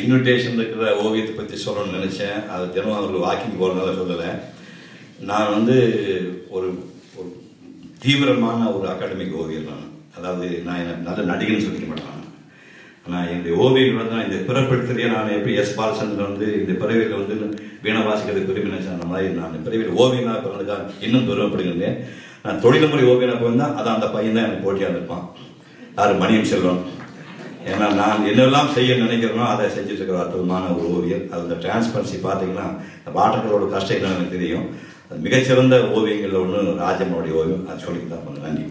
Invitation இருக்கிற ஓவியத்தை பற்றி சொல்லணும்னு நினச்சேன். அது தினம் அவர்கள் வாக்கிங் போகிறதுனால சொல்லலை. நான் வந்து ஒரு ஒரு தீவிரமான ஒரு அகாடமிக் ஓவியர் நான். அதாவது நான் என்ன நல்ல நடிகன்னு சொல்லிக்க மாட்டேன் நான். ஆனால் என்னுடைய ஓவியங்கள் வந்து நான் இந்த பிறப்படுத்துறையே நான் எப்படி எஸ் பாலச்சந்திரன் வந்து இந்த பிறவியில் வந்து வீணை வாசிக்கிறது பெருமை நினைச்சேன். அந்த மாதிரி நான் பிறவியில் ஓவியனாக பிறந்ததுக்காக இன்னும் பெருமைப்படுகிறேன் நான் தொழில்முறை ஓவியனாக போயிருந்தா அதான் அந்த பையன் தான் எனக்கு போட்டியாக இருப்பான் யார்? மணியம் செல்வம் ஏன்னா நான் என்னெல்லாம் செய்ய நினைக்கிறேனோ அதை செஞ்சுட்டு இருக்கிற அற்புதமான ஒரு ஓவியம் அந்த டிரான்ஸ்பரன்சி பார்த்தீங்கன்னா இந்த வாட்டர்களோட கஷ்டம் என்னன்னு எனக்கு தெரியும். அது மிகச்சிறந்த ஓவியங்களில் ஒன்று ராஜம்மனுடைய ஓவியம். அது சொல்லிட்டு தான் நன்றி.